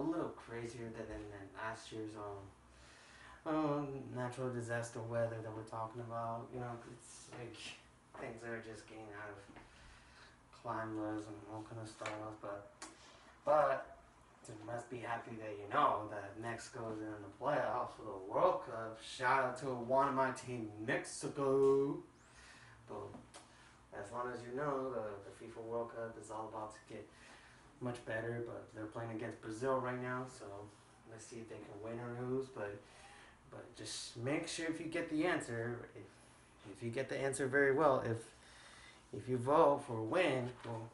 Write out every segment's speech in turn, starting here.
a little crazier than, than, last year's um, um natural disaster weather that we're talking about. You know, it's like things are just getting out of climbers and all kind of stuff. But but you must be happy that you know that Mexico's in the playoffs for the World Cup. Shout out to one of my team, Mexico. But as long as you know, the, the FIFA World Cup is all about to get much better. But they're playing against Brazil right now, so let's see if they can win or lose. But but just make sure if you get the answer, if if you get the answer very well, if if you vote for win, well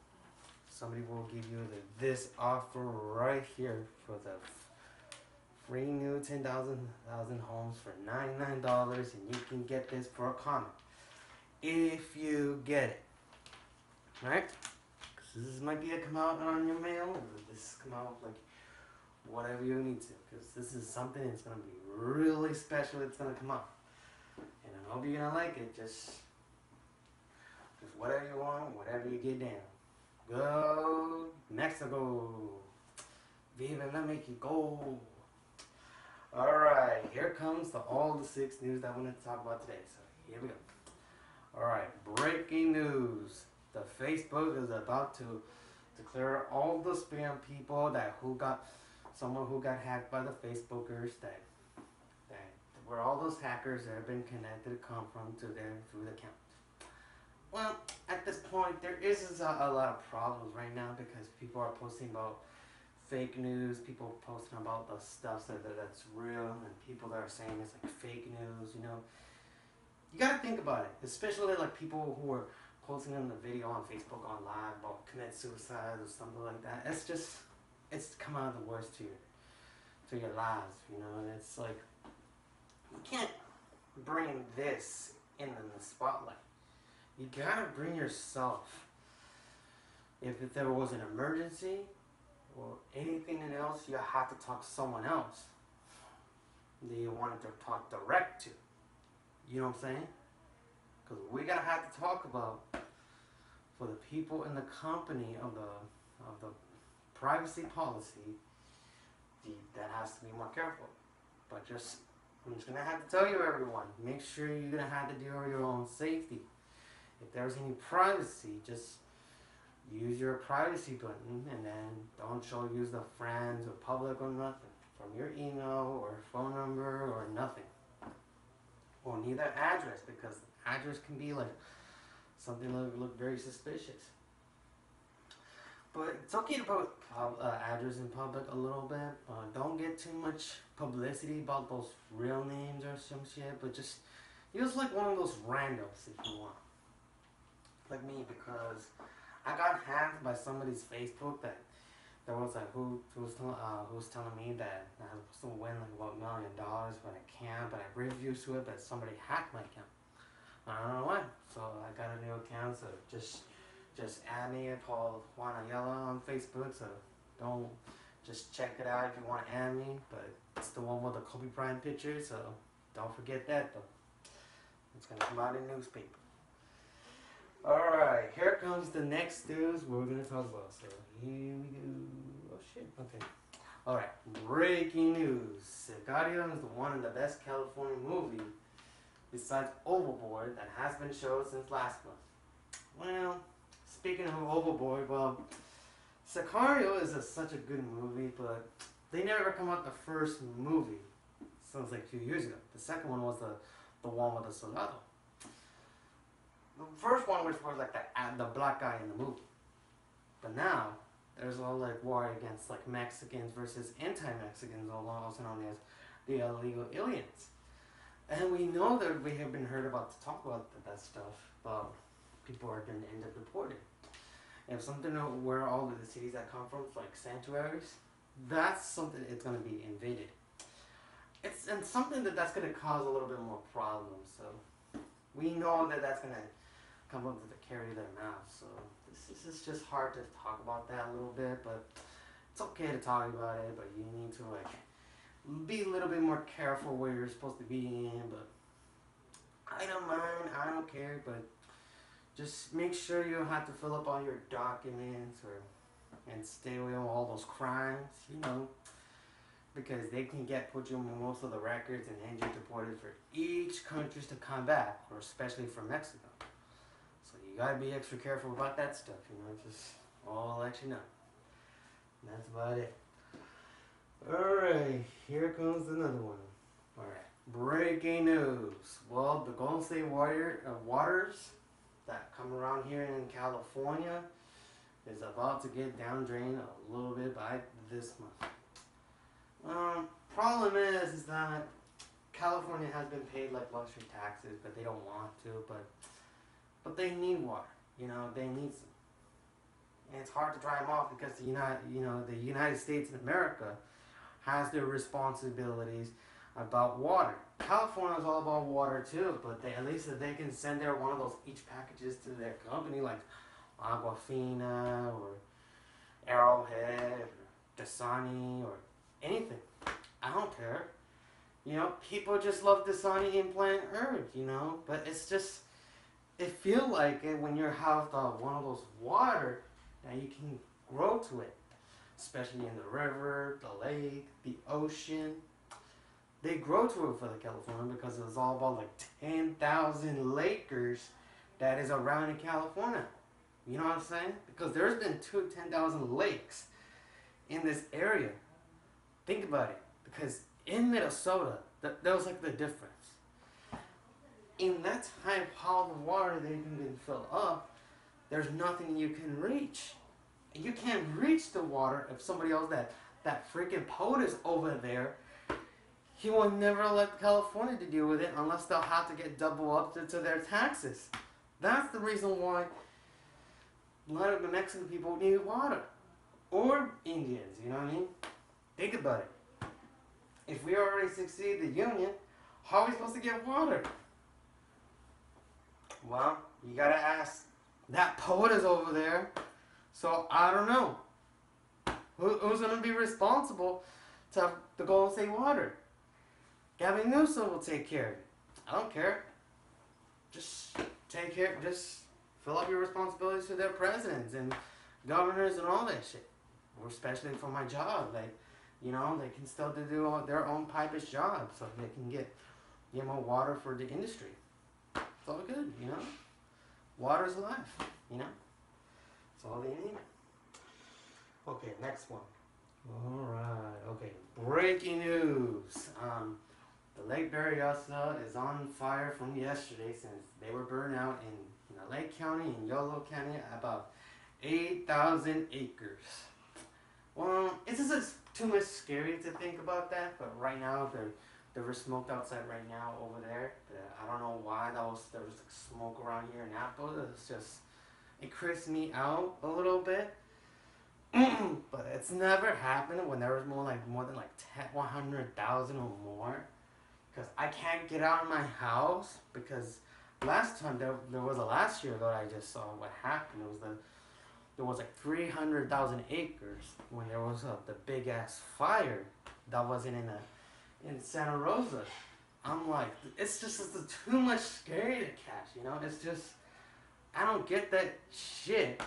somebody will give you the, this offer right here for the free new 10,000 thousand homes for $99 and you can get this for a comment if you get it right because this might be a come out on your mail this come out like whatever you need to because this is something that's going to be really special it's going to come out and I hope you're to like it just just whatever you want whatever you get down Go Mexico. Viva la Mexico. Alright, here comes the all the six news that I want to talk about today. So here we go. Alright, breaking news. The Facebook is about to declare all the spam people that who got someone who got hacked by the Facebookers that that where all those hackers that have been connected come from to their through the account. Well, at this point, there is a, a lot of problems right now because people are posting about fake news, people posting about the stuff that, that that's real, and people that are saying it's like fake news. You know, you gotta think about it, especially like people who are posting on the video on Facebook on live about commit suicide or something like that. It's just it's come out of the worst to your to your lives, you know, and it's like you can't bring this in the spotlight you gotta bring yourself. If, if there was an emergency or anything else, you have to talk to someone else that you wanted to talk direct to. You know what I'm saying? Because we're going to have to talk about for the people in the company of the of the privacy policy the, that has to be more careful. But just I'm just gonna have to tell you everyone, make sure you're gonna have to do your own safety if there's any privacy, just use your privacy button and then don't show use the friends or public or nothing from your email or phone number or nothing. Or neither address because address can be like something that look very suspicious. But it's okay to put uh, address in public a little bit. Uh, don't get too much publicity about those real names or some shit, but just use like one of those randoms if you want like me because I got hacked by somebody's Facebook that there was like who who was telling uh, who was telling me that I was supposed to win like about a million dollars but I can't but I refused to it but somebody hacked my account. I don't know why. So I got a new account so just just add me and call Juan Ayala on Facebook so don't just check it out if you want to add me but it's the one with the Kobe Bryant picture so don't forget that though. It's gonna come out in the newspaper. Comes the next news we're going to talk about. So here we go. Oh shit, okay. Alright, breaking news. Sicario is the one of the best California movie besides Overboard that has been shown since last month. Well, speaking of Overboard, well, Sicario is a, such a good movie, but they never come out the first movie. Sounds like two years ago. The second one was the, the one with the Soldado the first one was like the the black guy in the movie, but now there's all like war against like Mexicans versus anti-Mexicans, also known as the illegal aliens. And we know that we have been heard about to talk about that stuff, but people are going to end up deported. If something where all of the cities that come from, like sanctuaries, that's something it's going to be invaded. It's and something that that's going to cause a little bit more problems. So we know that that's going to come up with a carry their mouth. So this, this is just hard to talk about that a little bit, but it's okay to talk about it. But you need to like be a little bit more careful where you're supposed to be in. But I don't mind. I don't care. But just make sure you don't have to fill up all your documents or and stay away from all those crimes, you know, because they can get put you on most of the records and hand you deported for each countries to come back, or especially for Mexico. You gotta be extra careful about that stuff, you know. Just I'll let you know. And that's about it. All right, here comes another one. All right, breaking news. Well, the Golden State uh, waters that come around here in California is about to get down drained a little bit by this month. Um, problem is, is that California has been paid like luxury taxes, but they don't want to. But but they need water. You know, they need some. And it's hard to dry them off because the United, you know, the United States and America has their responsibilities about water. California is all about water too, but they, at least they can send their one of those each packages to their company, like Aquafina or Arrowhead or Dasani or anything. I don't care. You know, people just love Dasani and Planet Earth, you know, but it's just, it feel like it when you have the, one of those water that you can grow to it, especially in the river, the lake, the ocean. They grow to it for the California because it's all about like 10,000 acres that is around in California. You know what I'm saying? Because there's been two 10,000 lakes in this area. Think about it. Because in Minnesota, that, that was like the difference. In that type of water they can fill up, there's nothing you can reach. You can't reach the water if somebody else that that freaking POTUS over there, he will never let California to deal with it unless they'll have to get double up to, to their taxes. That's the reason why a lot of the Mexican people need water. Or Indians, you know what I mean? Think about it. If we already succeed the union, how are we supposed to get water? Well, you gotta ask that POTUS over there. So I don't know. Who, who's gonna be responsible to the Golden State water? Gavin Newsom will take care of it. I don't care. Just take care. Just fill up your responsibilities to their presidents and governors and all that shit. Or especially for my job, like you know, they can still do their own pipish job, so they can get get more water for the industry. It's all good, you know. Water's life, you know. It's all they need. Okay, next one. All right. Okay, breaking news. Um, the Lake Berryessa is on fire from yesterday since they were burned out in, in Lake County and Yolo County about 8,000 acres. Well, it's just too much scary to think about that, but right now they're there was smoke outside right now over there. I don't know why that was there was like smoke around here in Napa. It's just it creeps me out a little bit. but it's never happened when there was more like more than like 10, 100,000 or more. Because I can't get out of my house because last time there, there was a last year that I just saw what happened. It was the there was like 300,000 acres when there was a, the big ass fire that wasn't in a in Santa Rosa. I'm like, it's just it's too much scary to catch, you know? It's just, I don't get that shit.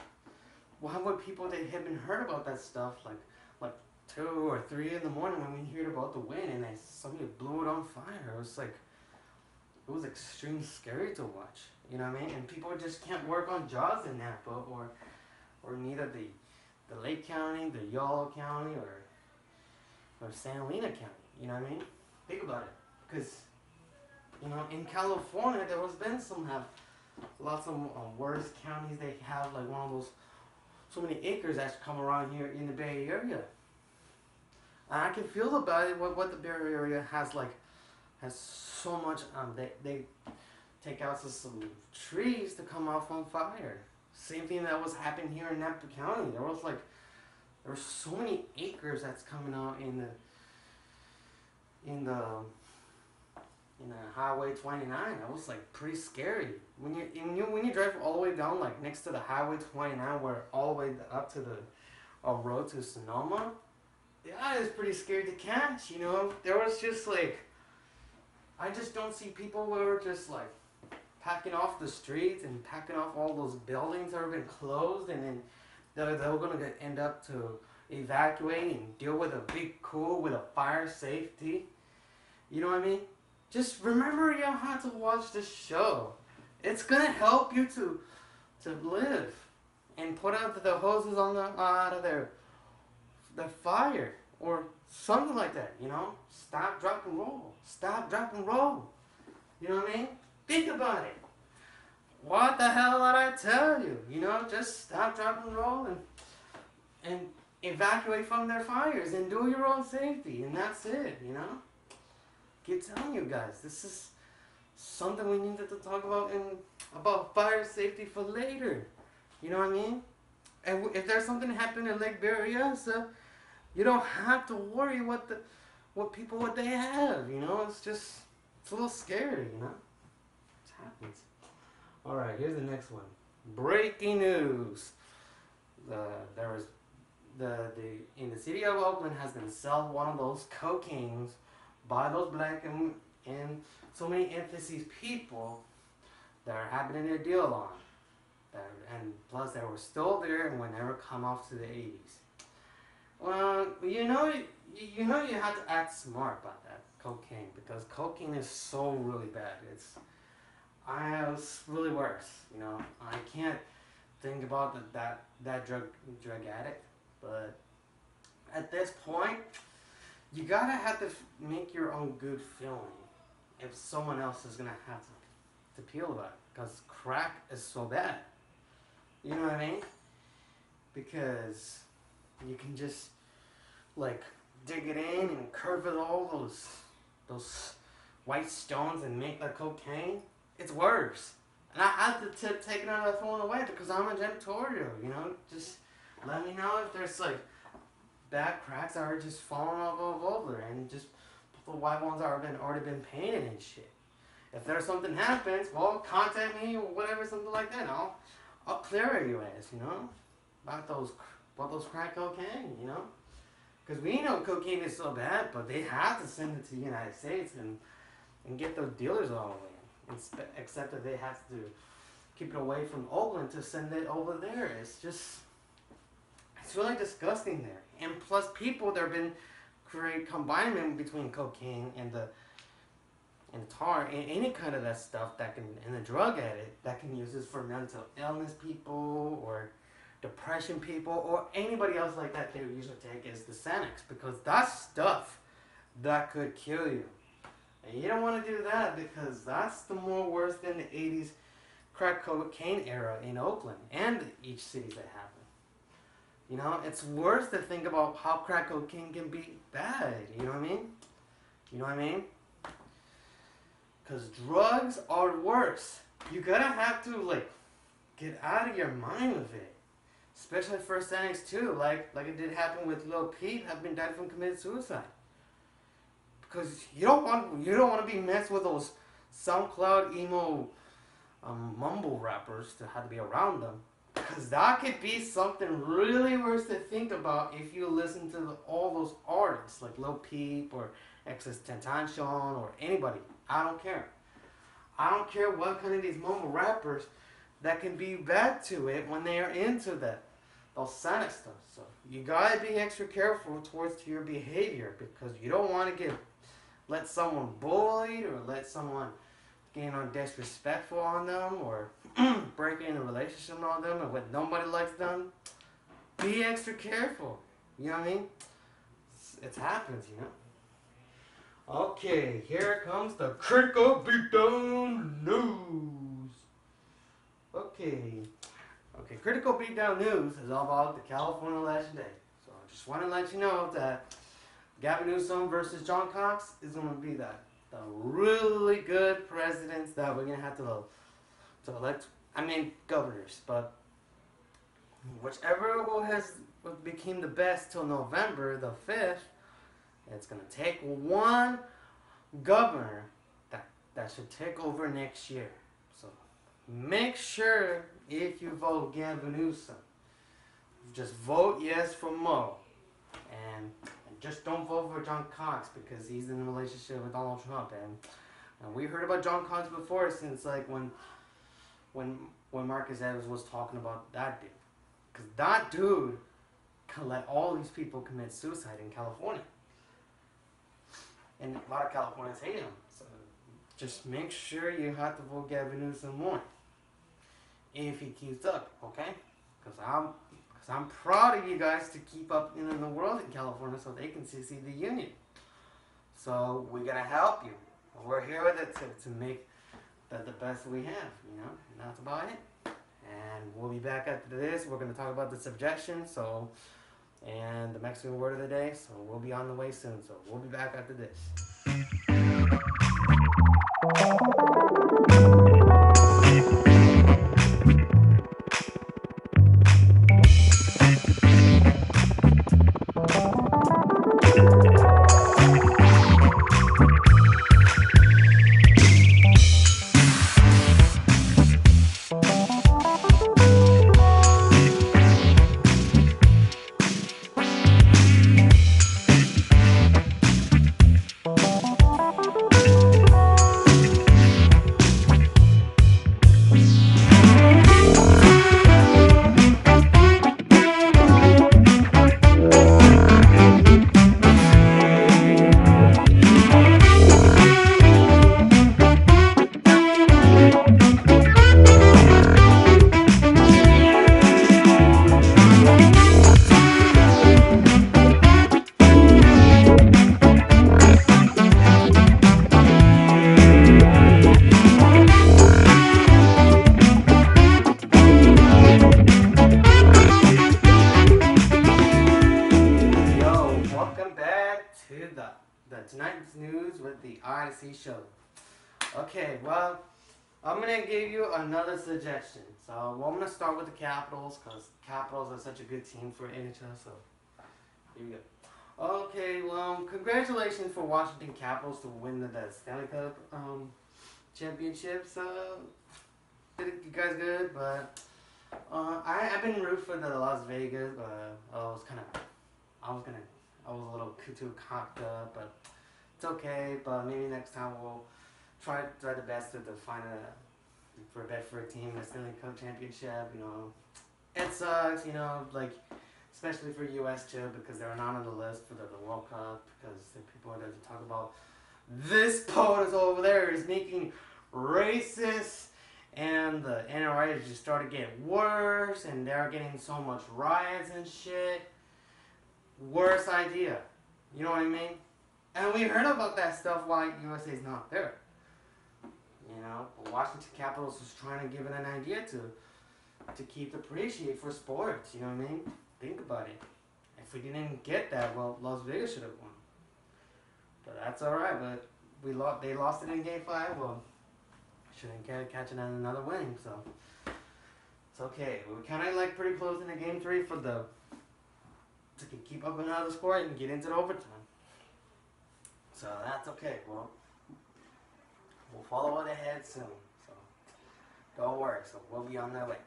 Why would people that haven't heard about that stuff like like two or three in the morning when we heard about the wind and they, somebody blew it on fire? It was like, it was extremely scary to watch. You know what I mean? And people just can't work on jobs in Napa or or neither the the Lake County, the Yolo County, or or Solano County. You know what I mean? Think about it, because you know in California there was been some have lots of uh, worse counties. They have like one of those so many acres that's come around here in the Bay Area. And I can feel about it what what the Bay Area has like has so much um they they take out some trees to come off on fire same thing that was happening here in Napa County. There was like, there were so many acres that's coming out in the, in the, in the Highway 29. That was like pretty scary. When you, you, when you drive all the way down like next to the Highway 29 where all the way up to the uh, road to Sonoma, yeah, it's pretty scary to catch, you know? There was just like, I just don't see people who are just like, packing off the streets and packing off all those buildings that have been closed, and then they're, they're gonna get, end up to evacuate and deal with a big coup with a fire safety. You know what I mean? Just remember you have to watch the show. It's gonna help you to to live and put out the hoses on the out of their their fire or something like that. You know, stop, drop, and roll. Stop, drop, and roll. You know what I mean? Think about it. What the hell did I tell you? You know, just stop, drop, and roll, and and evacuate from their fires and do your own safety, and that's it. You know. Keep telling you guys, this is something we needed to talk about in about fire safety for later. You know what I mean? And if there's something happening in Lake Berryessa, you don't have to worry what the what people what they have. You know, it's just it's a little scary. You know, it happens. All right, here's the next one. Breaking news. The there was the the in the city of Oakland has been sold one of those cocaines by those black and and so many emphases people that are having a deal on. That, and plus they were still there and would never come off to the 80s. Well, you know, you know you have to act smart about that cocaine because cocaine is so really bad. It's, I was really worse. You know, I can't think about the, that that drug drug addict, but at this point, you gotta have to make your own good feeling if someone else is gonna have to to peel it because crack is so bad. You know what I mean? Because you can just like dig it in and curve it all those those white stones and make the cocaine. It's worse. And I had to t- take another phone away because I'm a janitorial, you know? Just let me know if there's like bad cracks that are just falling off of over and just the white ones that have been already been painted and shit. If there's something happens, well, contact me or whatever, something like that. I'll, I'll clear you ass, you know, about those, about those crack cocaine, you know, because we know cocaine is so bad, but they have to send it to the United States and, and get those dealers all the way, except that they have to keep it away from Oakland to send it over there. It's just, it's really disgusting there. And plus, people there have been create combination between cocaine and the and tar and any kind of that stuff that can and the drug addict that can use this for mental illness people or depression people or anybody else like that they usually take is the Xanax because that's stuff that could kill you. And you don't want to do that because that's the more worse than the 80s crack cocaine era in Oakland and each cities that happened. You know, it's worse to think about how crack cocaine can be bad. You know what I mean? You know what I mean? Because drugs are worse. You gotta have to, like, get out of your mind with it. Especially for Xanax too, like like it did happen with Lil Peep, have been died from committed suicide. Because you don't want you don't want to be messed with those SoundCloud emo um, mumble rappers to have to be around them. Because that could be something really worse to think about if you listen to the, all those artists like Lil Peep or XXXTentacion or anybody. I don't care. I don't care what kind of these mumble rappers that can be bad to it when they are into that Sonic stuff. So you gotta be extra careful towards your behavior because you don't want to get let someone bullied or let someone getting on disrespectful on them or breaking a relationship on them and when nobody likes them, be extra careful. You know what I mean? It happens, you know? Okay, here comes the critical beatdown news. Okay. Okay, critical beatdown news is all about the California election day. So I just want to let you know that Gavin Newsom versus John Cox is going to be that the really good presidents that we're gonna have to to elect. I mean governors, but whichever has became the best till November the fifth, it's gonna take one governor that that should take over next year. So make sure if you vote Gavin Newsom, just vote yes for Mo, and just don't vote for John Cox because he's in a relationship with Donald Trump. And, and we heard about John Cox before since like when when when Marcus Evans was talking about that dude, because that dude can let all these people commit suicide in California, and a lot of Californians hate him. So just make sure you have to vote Gavin Newsom more if he keeps up, okay? Because I'm because I'm proud of you guys to keep up in the world in California so they can see, see the union. So we're gonna help you. We're here with it to, to make the, the best we have, you know, and that's about it. And we'll be back after this. We're gonna talk about the subjection, so and the Mexican word of the day. So we'll be on the way soon. So we'll be back after this. The Capitals because Capitals are such a good team for NHL. So here we go. Okay, well, congratulations for Washington Capitals to win the, the Stanley Cup um, championship. So did you guys good, but. Uh, I, I've been rooting for the Las Vegas, but I was kind of I was gonna, I was a little too- cocked up, but it's okay. But maybe next time we'll try try the best to, to find a for a bet for a team in the Stanley Cup championship. You know, it sucks. You know, like especially for U.S. too because they're not on the list for the, the World Cup because the people are there to talk about this POTUS over there is making racist. And the NRA just started getting worse, and they're getting so much riots and shit worst idea. You know what I mean? And we heard about that stuff while USA's not there. You know, but Washington Capitals was trying to give it an idea to to keep the appreciate for sports. You know what I mean? Think about it. If we didn't get that, well, Las Vegas should have won. But that's all right. But we lost. They lost it in Game Five. Well, shouldn't ca- catch it on another winning. So it's okay. We were kind of like pretty close in the Game Three for the to keep up another score and get into the overtime. So that's okay. Well, we'll follow it ahead soon. So don't worry. So we'll be on that way.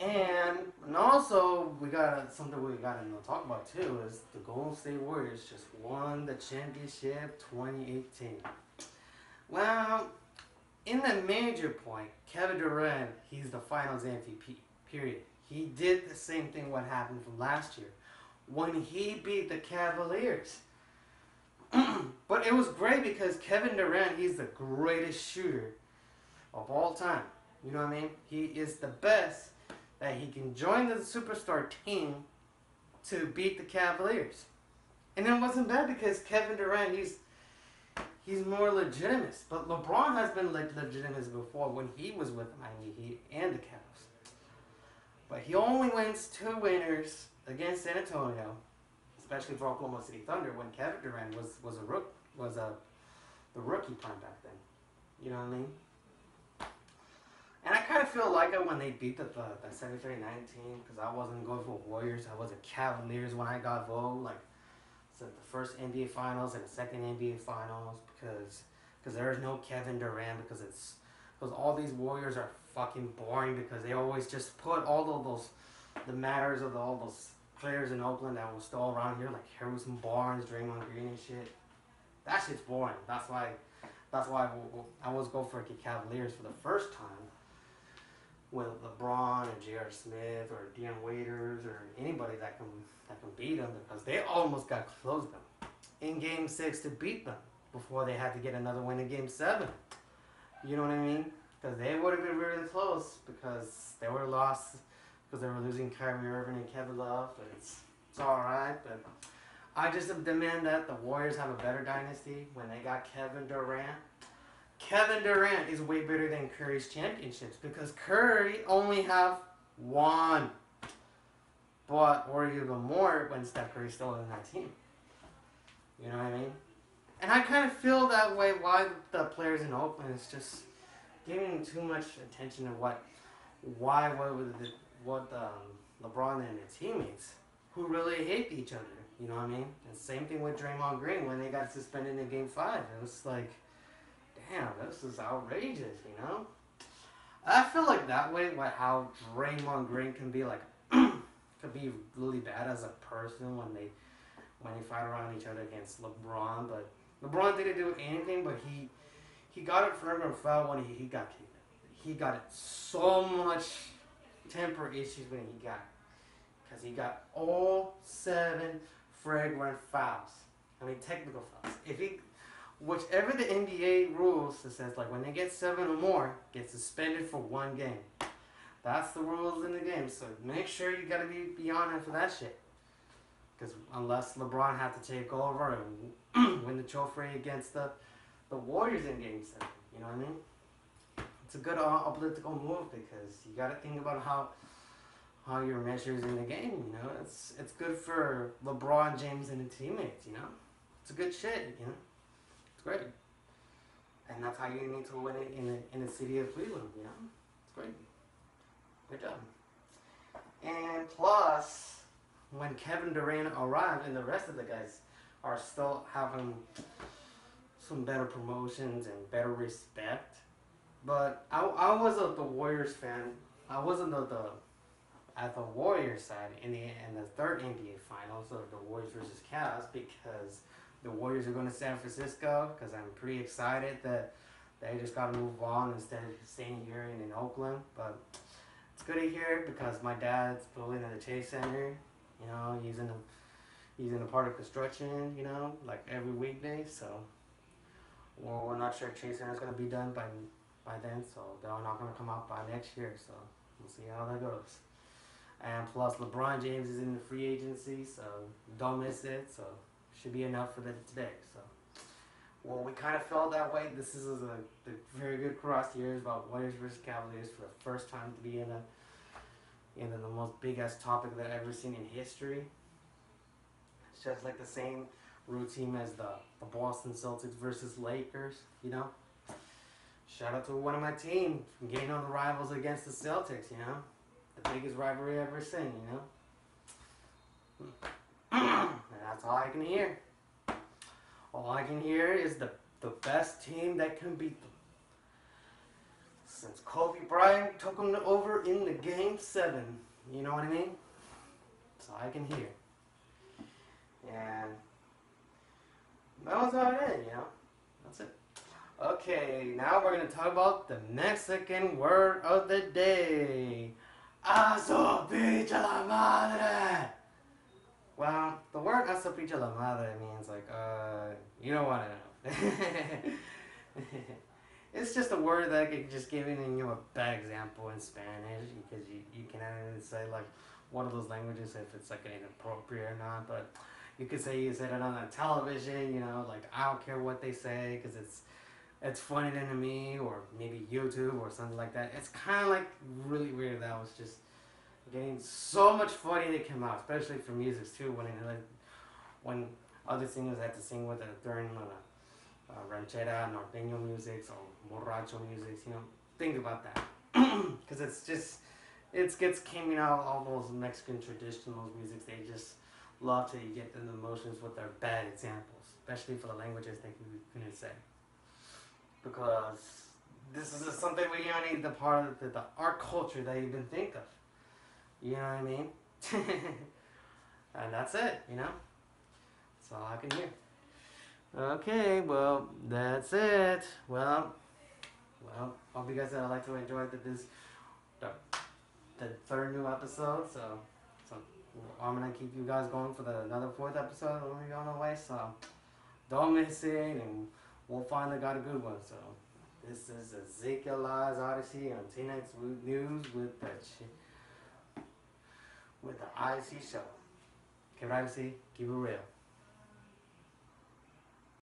And, and also we got something we got to talk about too is the Golden State Warriors just won the championship 2018. Well, in the major point, Kevin Durant, he's the Finals MVP. Period. He did the same thing what happened from last year when he beat the Cavaliers. but it was great because Kevin Durant, he's the greatest shooter of all time. You know what I mean? He is the best that he can join the superstar team to beat the Cavaliers. And it wasn't bad because Kevin Durant, he's he's more legitimate. But LeBron has been le- legitimate before when he was with Miami Heat and the Cavs. But he only wins two winners against San Antonio, especially for Oklahoma City Thunder when Kevin Durant was was a rook was a the rookie prime back then. You know what I mean? And I kind of feel like it when they beat the, the, the 73-19 because I wasn't going for Warriors. I was a Cavaliers when I got vote. Like, so the first NBA Finals and the second NBA Finals because because there's no Kevin Durant because it's because all these Warriors are fucking boring because they always just put all of those the matters of the, all those players in Oakland that were still around here like Harrison Barnes, Draymond Green and shit. That shit's boring. That's why that's why I, will- always go for the Cavaliers for the first time with LeBron and J.R. Smith or Dion Waiters or anybody that can that can beat them because they almost got close them in Game Six to beat them before they had to get another win in Game Seven. You know what I mean? Because they would have been really close because they were lost because they were losing Kyrie Irving and Kevin Love, but it's it's all right. But I just demand that the Warriors have a better dynasty when they got Kevin Durant. Kevin Durant is way better than Curry's championships because Curry only have one. But or even more when Steph Curry's still in that team. You know what I mean? And I kind of feel that way why the players in Oakland is just giving too much attention to what why what would the, what um, LeBron and his teammates who really hate each other. You know what I mean? And same thing with Draymond Green when they got suspended in Game Five. It was like, damn, this is outrageous. You know? I feel like that way, what how Draymond Green can be like, could be really bad as a person when they when they fight around each other against LeBron. But LeBron didn't do anything, but he he got it forever and foul when he, he got kicked. He got it so much temper issues when he got because he got all seven fragrant fouls. I mean technical fouls. If he whichever the NBA rules it says like when they get seven or more, get suspended for one game. That's the rules in the game. So make sure you gotta be be on it for that shit. Because unless LeBron had to take over and win the trophy against the the Warriors in Game Seven, you know what I mean? It's a good uh, political move because you got to think about how how your measures in the game. You know, it's it's good for LeBron James and his teammates. You know, it's a good shit. You know, it's great, and that's how you need to win it in the in the city of Cleveland. You know, it's great. Good job. And plus, when Kevin Durant arrived and the rest of the guys are still having some better promotions and better respect. But I, I was a, the Warriors fan. I wasn't the, the at the Warriors side in the in the third NBA Finals of the Warriors versus Cavs because the Warriors are going to San Francisco because I'm pretty excited that they just got to move on instead of staying here in, in Oakland. But it's good to hear because my dad's building at the Chase Center, you know, using the using a part of construction, you know, like every weekday. So well, we're not sure Chase Center is going to be done by by then, so they're not going to come out by next year. So we'll see how that goes. And plus, LeBron James is in the free agency, so don't miss it. So should be enough for them today. So well, we kind of felt that way. This is a, a very good cross years about Warriors versus Cavaliers for the first time to be in a in the most big ass topic that I've ever seen in history. It's just like the same routine as the, the Boston Celtics versus Lakers, you know. Shout out to one of my team getting on the rivals against the Celtics, you know. The biggest rivalry I've ever seen, you know. that's all I can hear. All I can hear is the, the best team that can beat them. Since Kobe Bryant took them over in the game seven, you know what I mean? That's all I can hear. And that was all it you know. Okay, now we're gonna talk about the Mexican word of the day. Pinche la madre. Well, the word pinche la madre means like, uh, you don't want to know. it's just a word that I could just giving you a bad example in Spanish because you, you can say like one of those languages if it's like inappropriate or not, but you could say you said it on the television, you know, like I don't care what they say because it's it's funny to me, or maybe YouTube or something like that. It's kind of like really weird that was just getting so much funny that came out, especially for music too. When it, like when other singers had to sing with it during uh, uh, ranchera, norteño music, or borracho music, you know, think about that because it's just it gets coming out all those Mexican traditional music. They just love to get in the emotions with their bad examples, especially for the languages they couldn't say. Because this is something we only need the part of the, the art culture that you even think of. You know what I mean? and that's it, you know? That's all I can hear. Okay, well, that's it. Well, well, hope you guys uh, like to enjoy this the, the third new episode. So, so I'm gonna keep you guys going for the another fourth episode. On the way, so don't miss it, and we'll finally got a good one. So. This is Ezequielized Odyssey on T-Nex News with the with the IC show. Okay, right, see, keep it real.